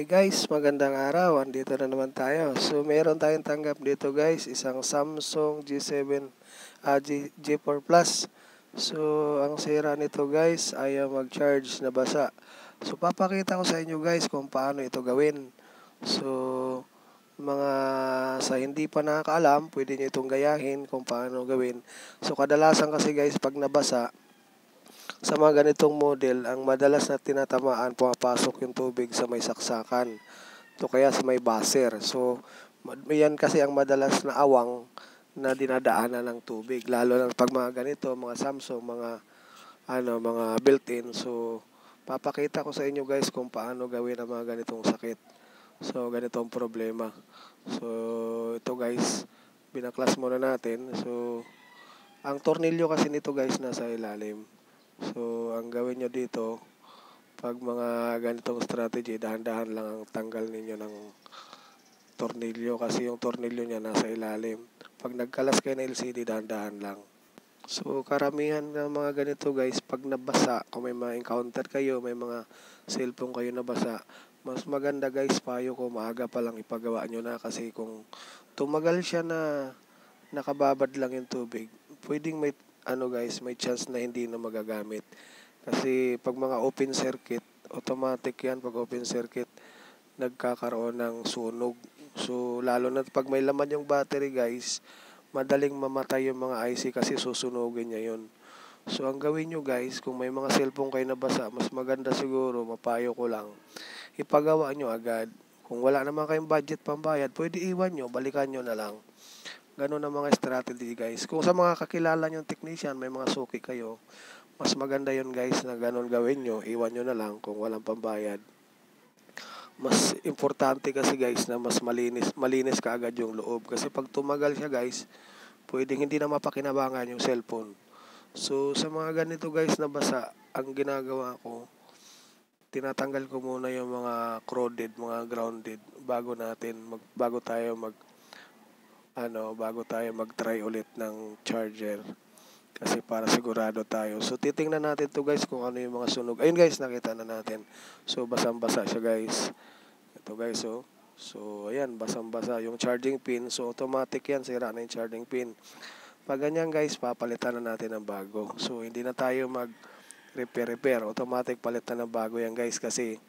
guys, magandang araw. Andito na naman tayo. So meron tayong tanggap dito guys, isang Samsung G7 uh, G, G4 Plus. So ang sira nito guys ay mag-charge na basa. So papakita ko sa inyo guys kung paano ito gawin. So mga sa hindi pa nakakaalam, pwede niyo itong gayahin kung paano gawin. So kadalasan kasi guys pag nabasa, sa mga ganitong model, ang madalas na tinatamaan, pumapasok yung tubig sa may saksakan. To kaya sa may baser. So, yan kasi ang madalas na awang na dinadaanan ng tubig. Lalo na pag mga ganito, mga Samsung, mga ano, mga built-in. So, papakita ko sa inyo guys kung paano gawin ang mga ganitong sakit. So, ganito ang problema. So, ito guys, binaklas muna natin. So, ang tornilyo kasi nito guys nasa ilalim. So, ang gawin nyo dito, pag mga ganitong strategy, dahan-dahan lang ang tanggal ninyo ng tornilyo kasi yung tornilyo niya nasa ilalim. Pag nagkalas kayo ng LCD, dahan-dahan lang. So, karamihan ng mga ganito guys, pag nabasa, kung may mga encounter kayo, may mga cellphone kayo nabasa, mas maganda guys, payo ko, maaga pa lang ipagawa nyo na kasi kung tumagal siya na nakababad lang yung tubig, pwedeng may ano guys, may chance na hindi na magagamit. Kasi pag mga open circuit, automatic yan pag open circuit, nagkakaroon ng sunog. So, lalo na pag may laman yung battery guys, madaling mamatay yung mga IC kasi susunugin niya yun. So, ang gawin nyo guys, kung may mga cellphone kayo na basa, mas maganda siguro, mapayo ko lang, ipagawa nyo agad. Kung wala naman kayong budget pambayad, pwede iwan nyo, balikan nyo na lang. Ganun ang mga strategy guys. Kung sa mga kakilala nyo technician, may mga suki kayo, mas maganda yon guys na ganun gawin nyo. Iwan nyo na lang kung walang pambayad. Mas importante kasi guys na mas malinis, malinis ka agad yung loob. Kasi pag tumagal siya guys, pwedeng hindi na mapakinabangan yung cellphone. So sa mga ganito guys na basa, ang ginagawa ko, tinatanggal ko muna yung mga crowded, mga grounded bago natin mag bago tayo mag ano, bago tayo mag-try ulit ng charger. Kasi para sigurado tayo. So, titingnan natin to guys kung ano yung mga sunog. Ayun guys, nakita na natin. So, basang-basa siya guys. Ito guys, oh. So, ayan, basang-basa yung charging pin. So, automatic yan. Sira na yung charging pin. Pag ganyan guys, papalitan na natin ng bago. So, hindi na tayo mag repair-repair. Automatic palitan ng bago yan guys. Kasi,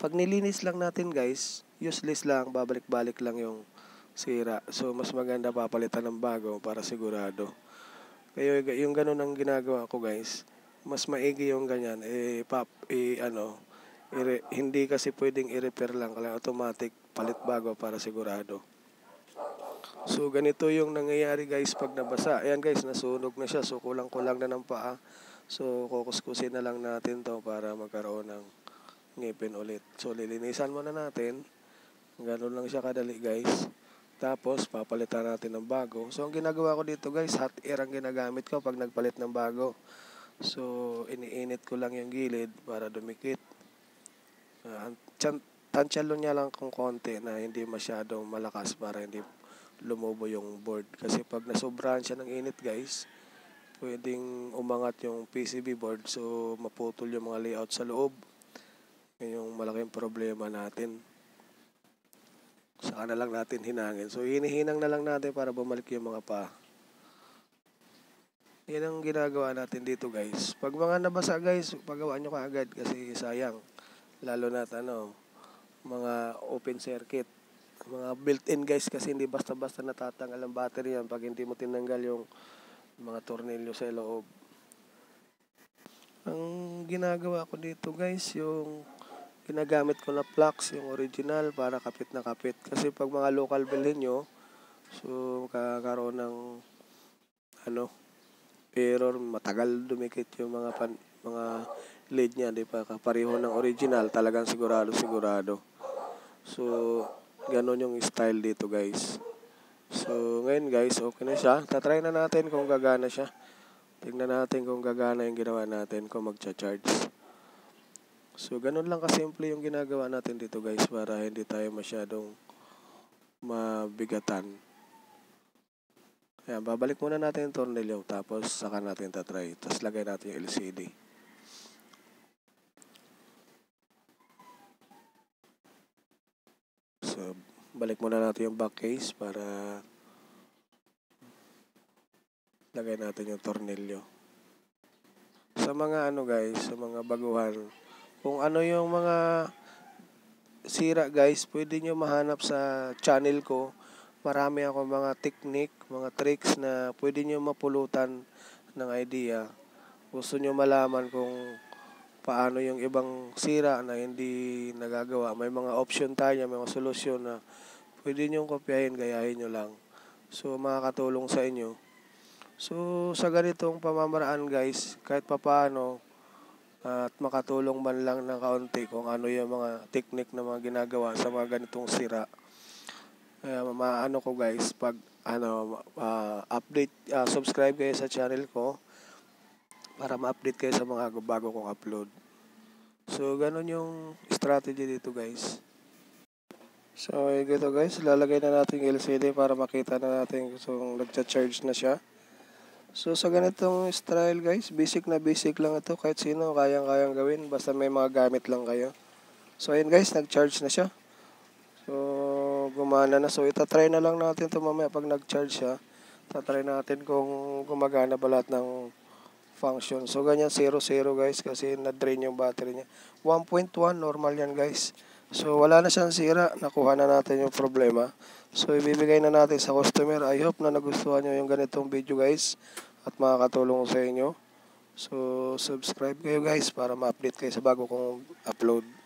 pag nilinis lang natin guys, useless lang, babalik-balik lang yung sira. So, mas maganda papalitan ng bago para sigurado. Kaya yung ganun ang ginagawa ko guys, mas maigi yung ganyan, eh, pap, eh, ano, ire, hindi kasi pwedeng i-repair lang, kaya automatic palit bago para sigurado. So, ganito yung nangyayari guys pag nabasa. Ayan guys, nasunog na siya. So, kulang-kulang na ng paa. So, kukuskusin na lang natin to para magkaroon ng ngipin ulit. So, lilinisan muna natin. Ganun lang siya kadali guys. Tapos, papalitan natin ng bago. So, ang ginagawa ko dito guys, hot air ang ginagamit ko pag nagpalit ng bago. So, iniinit ko lang yung gilid para dumikit. Uh, tansyalo niya lang kung konti na hindi masyadong malakas para hindi lumubo yung board. Kasi pag nasobrahan siya ng init guys, pwedeng umangat yung PCB board so maputol yung mga layout sa loob. Yun yung malaking problema natin saka na lang natin hinangin. So, hinihinang na lang natin para bumalik yung mga pa. Yan ang ginagawa natin dito guys. Pag mga nabasa guys, pagawa nyo kaagad kasi sayang. Lalo na ano, mga open circuit. Mga built-in guys kasi hindi basta-basta natatanggal ang battery yan pag hindi mo tinanggal yung mga tornilyo sa loob. Ang ginagawa ko dito guys, yung ginagamit ko na flux, yung original, para kapit na kapit. Kasi pag mga local bilhin nyo, so kakaroon ng ano, error, matagal dumikit yung mga pan, mga lead niya, di pa kapareho ng original, talagang sigurado sigurado. So, ganun yung style dito, guys. So, ngayon guys, okay na siya. Tatry na natin kung gagana siya. Tingnan natin kung gagana yung ginawa natin kung magcha-charge. So, ganun lang kasimple yung ginagawa natin dito guys para hindi tayo masyadong mabigatan. Ayan, babalik muna natin yung tornilyo tapos saka natin tatry. Tapos lagay natin yung LCD. So, balik muna natin yung back case para lagay natin yung tornilyo. Sa mga ano guys, sa mga baguhan, kung ano yung mga sira guys, pwede nyo mahanap sa channel ko. Marami ako mga technique, mga tricks na pwede nyo mapulutan ng idea. Gusto nyo malaman kung paano yung ibang sira na hindi nagagawa. May mga option tayo, may mga solusyon na pwede nyo kopyahin, gayahin nyo lang. So, makakatulong sa inyo. So, sa ganitong pamamaraan guys, kahit papaano, at makatulong man lang ng kaunti kung ano yung mga technique na mga ginagawa sa mga ganitong sira. Kaya maano ko guys, pag ano, ah, update, ah, subscribe kayo sa channel ko para ma-update kayo sa mga bago kong upload. So, ganun yung strategy dito guys. So, ganito guys, lalagay na natin yung LCD para makita na natin kung nagcha-charge na siya. So, sa ganitong style guys, basic na basic lang ito. Kahit sino, kayang-kayang gawin. Basta may mga gamit lang kayo. So, ayun guys, nag-charge na siya. So, gumana na. So, itatry na lang natin ito mamaya pag nag-charge siya. Tatry natin kung gumagana ba lahat ng function. So, ganyan 0-0 guys kasi na-drain yung battery niya. 1.1, normal yan guys. So, wala na siyang sira. Nakuha na natin yung problema. So, ibibigay na natin sa customer. I hope na nagustuhan nyo yung ganitong video guys at makakatulong sa inyo. So, subscribe kayo guys para ma-update kayo sa bago kong upload.